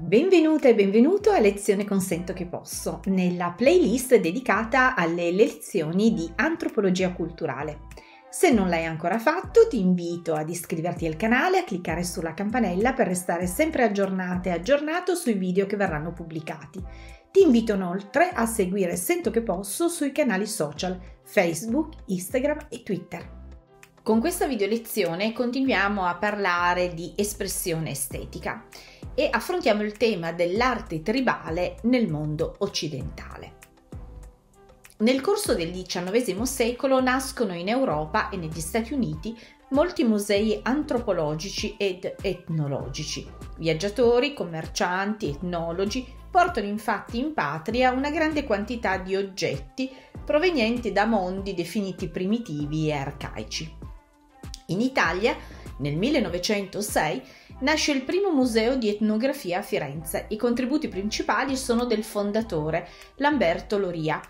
Benvenuta e benvenuto a Lezione Consento che posso, nella playlist dedicata alle lezioni di antropologia culturale. Se non l'hai ancora fatto, ti invito ad iscriverti al canale a cliccare sulla campanella per restare sempre aggiornata e aggiornato sui video che verranno pubblicati. Ti invito inoltre a seguire Sento che posso sui canali social Facebook, Instagram e Twitter. Con questa video lezione continuiamo a parlare di espressione estetica e affrontiamo il tema dell'arte tribale nel mondo occidentale. Nel corso del XIX secolo nascono in Europa e negli Stati Uniti molti musei antropologici ed etnologici. Viaggiatori, commercianti, etnologi portano infatti in patria una grande quantità di oggetti provenienti da mondi definiti primitivi e arcaici. In Italia, nel 1906, nasce il primo museo di etnografia a Firenze. I contributi principali sono del fondatore, Lamberto Loria,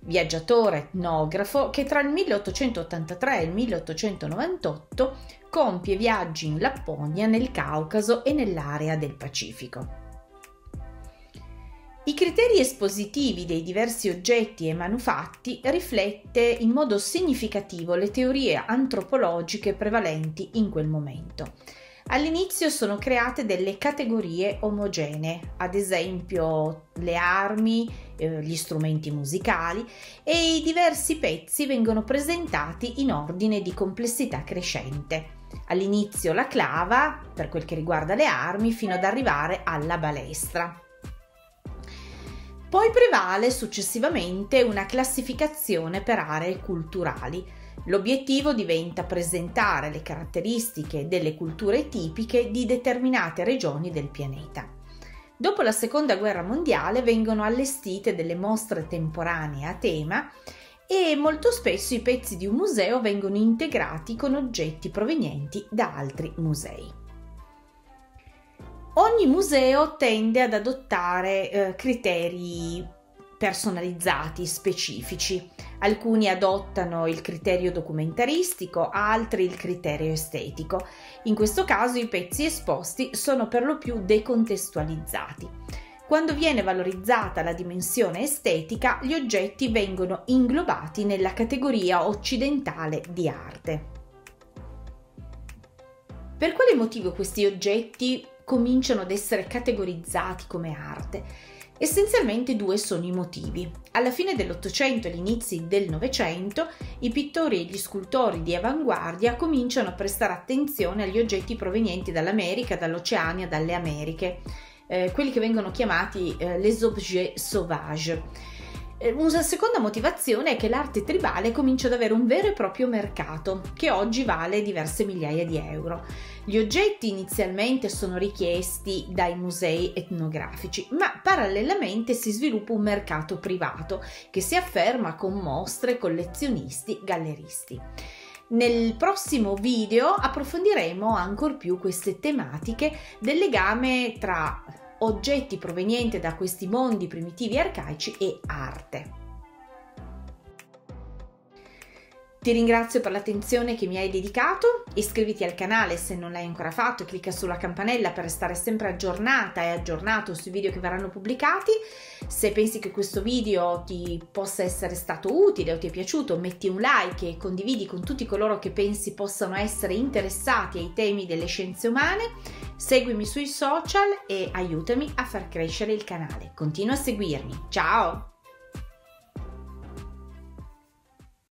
viaggiatore etnografo che tra il 1883 e il 1898 compie viaggi in Lapponia, nel Caucaso e nell'area del Pacifico. I criteri espositivi dei diversi oggetti e manufatti riflette in modo significativo le teorie antropologiche prevalenti in quel momento. All'inizio sono create delle categorie omogenee, ad esempio le armi, eh, gli strumenti musicali e i diversi pezzi vengono presentati in ordine di complessità crescente. All'inizio la clava, per quel che riguarda le armi, fino ad arrivare alla balestra. Poi prevale successivamente una classificazione per aree culturali. L'obiettivo diventa presentare le caratteristiche delle culture tipiche di determinate regioni del pianeta. Dopo la seconda guerra mondiale vengono allestite delle mostre temporanee a tema e molto spesso i pezzi di un museo vengono integrati con oggetti provenienti da altri musei. Ogni museo tende ad adottare eh, criteri personalizzati, specifici. Alcuni adottano il criterio documentaristico, altri il criterio estetico. In questo caso i pezzi esposti sono per lo più decontestualizzati. Quando viene valorizzata la dimensione estetica, gli oggetti vengono inglobati nella categoria occidentale di arte. Per quale motivo questi oggetti cominciano ad essere categorizzati come arte. Essenzialmente due sono i motivi. Alla fine dell'Ottocento e all'inizio del Novecento i pittori e gli scultori di avanguardia cominciano a prestare attenzione agli oggetti provenienti dall'America, dall'Oceania, dalle Americhe, eh, quelli che vengono chiamati eh, les objets sauvages una seconda motivazione è che l'arte tribale comincia ad avere un vero e proprio mercato, che oggi vale diverse migliaia di euro. Gli oggetti inizialmente sono richiesti dai musei etnografici, ma parallelamente si sviluppa un mercato privato che si afferma con mostre, collezionisti, galleristi. Nel prossimo video approfondiremo ancor più queste tematiche del legame tra oggetti provenienti da questi mondi primitivi arcaici e arte. Ti ringrazio per l'attenzione che mi hai dedicato, iscriviti al canale se non l'hai ancora fatto clicca sulla campanella per restare sempre aggiornata e aggiornato sui video che verranno pubblicati. Se pensi che questo video ti possa essere stato utile o ti è piaciuto, metti un like e condividi con tutti coloro che pensi possano essere interessati ai temi delle scienze umane. Seguimi sui social e aiutami a far crescere il canale. Continua a seguirmi. Ciao!